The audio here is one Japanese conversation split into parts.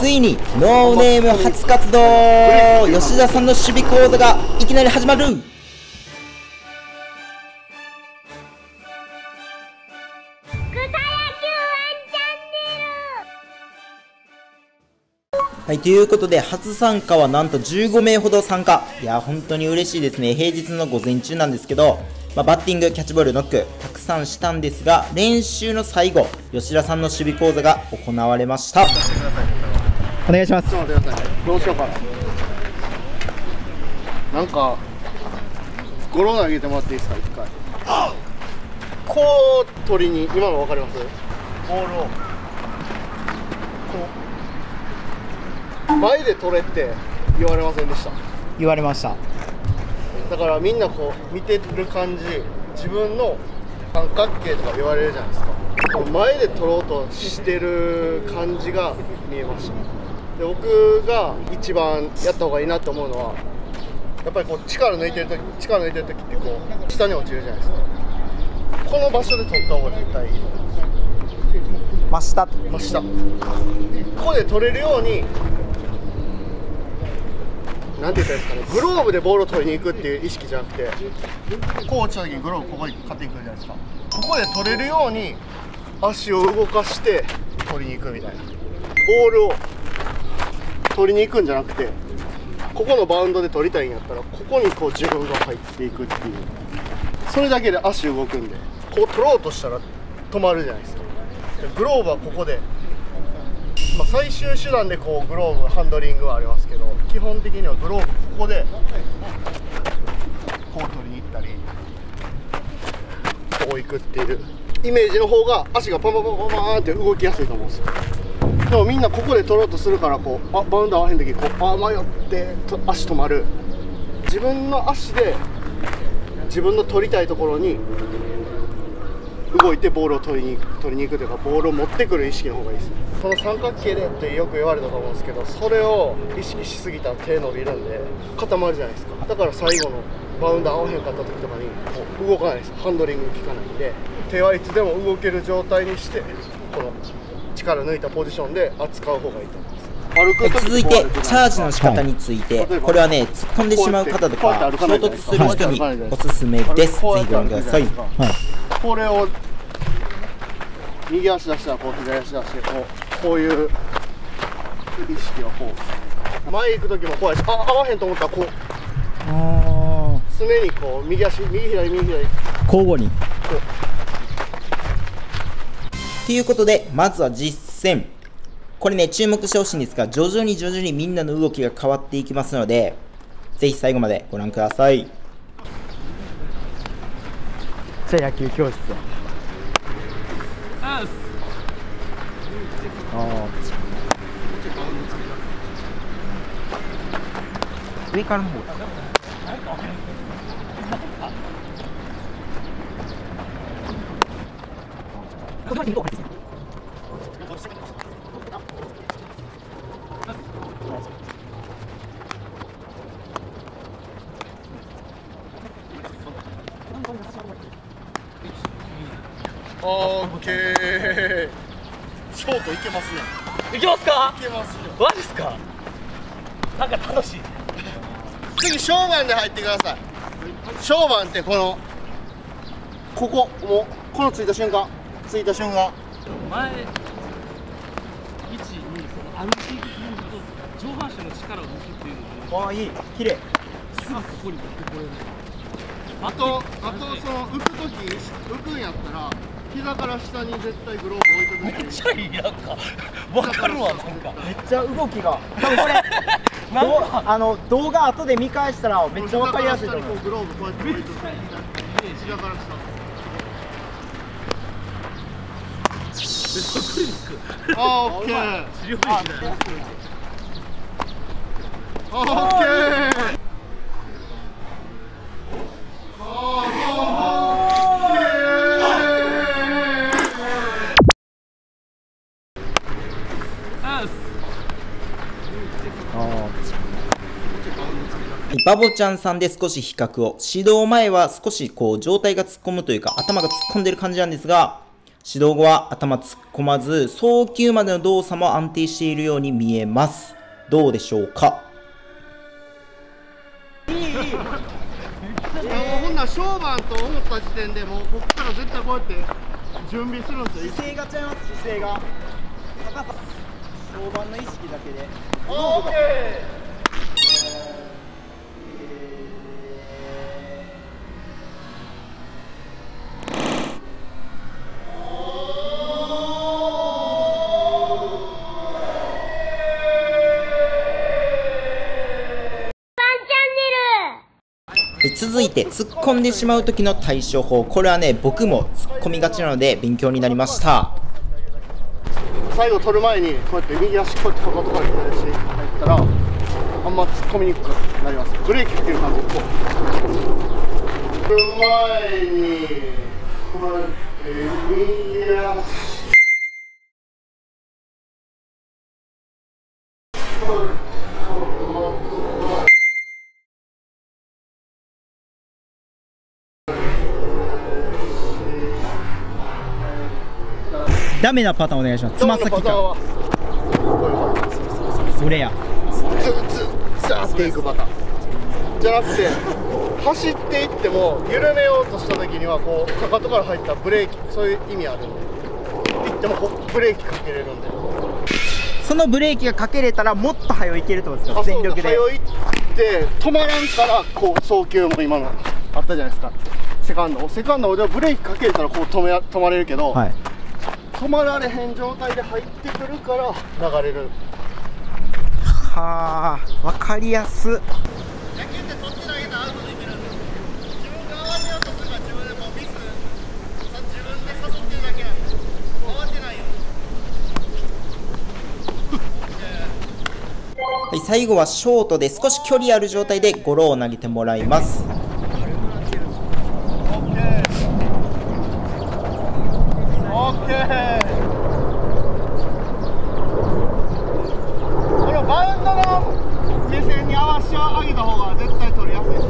ついにノーネーム初活動吉田さんの守備講座がいきなり始まるはい、ということで、初参加はなんと15名ほど参加。いや、本当に嬉しいですね。平日の午前中なんですけど、まあ、バッティング、キャッチボール、ノック、たくさんしたんですが、練習の最後、吉田さんの守備講座が行われました。お願いします。ちょっと待ってください。どうしようかな。なんか、ゴロ投げてもらっていいですか、一回。こう取りに、今の分かります？ボールを。前で取れって言われませんでした？言われましただからみんなこう見てる感じ自分の三角形とか言われるじゃないですか前で取ろうとしてる感じが見えましたで僕が一番やった方がいいなと思うのはやっぱりこう力抜いてる時力抜いてる時ってこう下に落ちるじゃないですか。この場所で取った方が絶対いい。真下。真下。ここで取れるようになんて言ったらいいですかね。グローブでボールを取りに行くっていう意識じゃなくてこう落ちた時にグローブここに勝っていくじゃないですか。ここで取れるように足を動かして取りに行くみたいな。ボールを取りに行くんじゃなくてここのバウンドで取りたいんやったらここにこう自分が入っていくっていう。それだけで足動くんでこう取ろうとしたら止まるじゃないですか。グローブはここでまあ、最終手段でこうグローブハンドリングはありますけど基本的にはグローブここでこう取りに行ったりこう行くっていうイメージの方が足がパンパンパンパンって動きやすいと思うんですよ。でもみんなここで取ろうとするからこうあバウンド合わへん時こうあ迷って足止まる。自分の足で自分の取りたいところに動いてボールを取りに取りに行くというかボールを持ってくる意識の方がいいです。この三角形でってよく言われたと思うんですけどそれを意識しすぎたら手伸びるんで固まるじゃないですか。だから最後のバウンド合わへんかった時とかにこう動かないです。ハンドリング効かないんで手はいつでも動ける状態にして力抜いたポジションで扱う方がいいと思います。続いてチャージの仕方について、これはね突っ込んでしまう方とか衝突する人におすすめですぜひご覧ください、はいこれを右足出したらこう左足出してこうこういう意識はこう前行く時もこうやしあ合わへんと。思ったらこう常にこう右足右左右左交互にということでまずは実践これね注目してほしいんですが徐々に徐々にみんなの動きが変わっていきますのでぜひ最後までご覧ください。ちゃ野球教室ああ上からの方。こっちまで行こう。オッケー。ショートいけますねいけますか？いけますよ。マジっすか？なんか楽しい。次ショーマンで入ってください。ショーマンってこのここもうこのついた瞬間。ついた瞬間。前1、2、その歩いていくと上半身の力を抜くっていうのああいい。綺麗。すぐここに持ってこれるあとあとその浮く時浮くんやったら膝から下に絶対グローブ置いとくめっちゃいいなんか。わかるわなんか。めっちゃ動きが。多分これ あの動画後で見返したらめっちゃわかりやすいと思う。グローブこうやって置いとく膝から下クリニックオッケー。治療院だよオッケーバボちゃんさんで少し比較を。指導前は少しこう状態が突っ込むというか頭が突っ込んでる感じなんですが、指導後は頭突っ込まず、送球までの動作も安定しているように見えます。どうでしょうか？いやもうほんなら勝負と思った時点でもうこっから絶対こうやって準備するんですよ姿勢が違います、姿勢が。高さ、評判の意識だけで。オーケー。続いて突っ込んでしまう時の対処法。これはね僕も突っ込みがちなので勉強になりました最後取る前にこうやって右足こうやってかかとから左足入ったらあんま突っ込みにくくなります。ブレーキかける感じ。でこう取る前にこうやって右足。ダメなパターンお願いします。つま先か。それや。ザーっていくパターンじゃなくて走っていっても緩めようとした時にはこうかかとから入ったブレーキそういう意味あるんでいってもこうブレーキかけれるんでそのブレーキがかけれたらもっと速いけるってことですかあ全力で早いって止まらんからこう送球も今のあったじゃないですかセカンドセカンドでブレーキかけれたらこう止め止まれるけど、はい止まられへん状態で入ってくるから流れる。はあ分かりやす。野球ってそっち投げたらアウトでいけるんで自分とす自分でもうミスさ自分で誘ってるだけなんで慌てないよはい、最後はショートで少し距離ある状態でゴロを投げてもらいますオッケーオッケーこのバウンドの目線に合わせてあげた方が絶対取りやすいです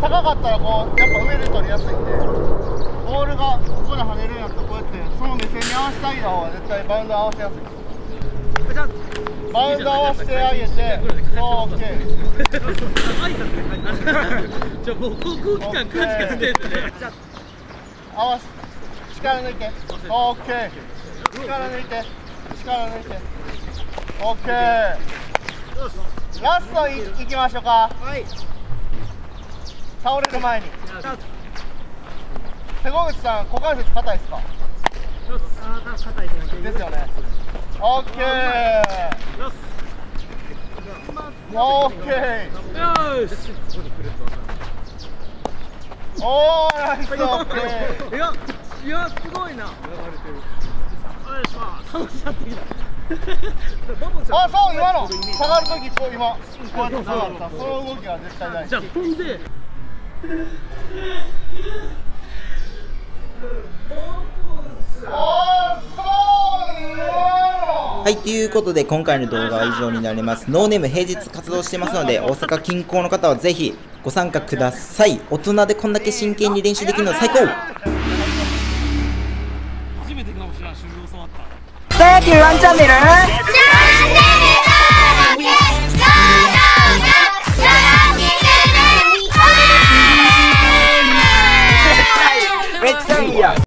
高かったらこうやっぱ上で取りやすいんでボールがここで跳ねるんやったらこうやってその目線に合わせてあげた方が絶対バウンド合わせやすい。ですバウンド合わせてあげてじゃあもう航空機関空気が出てるね合わせ力抜いて。オッケー。力抜いて。力抜いて。オッケー。ラストいいきましょうか。はい。倒れる前に。瀬古口さん股関節硬いですか？ですよね。オッケー。オッケー。よし。おーナイスオッケーいやすごいな。お願いします。楽しなってきたあそう今の。下がるときこう今。こうやって下がったその動きは絶対大じゃあ事飛んで。はい、ということで今回の動画は以上になります。ノーネーム平日活動してますので、大阪近郊の方はぜひご参加ください。大人でこんだけ真剣に練習できるのは最高 때 딜런점이를 외쳐이요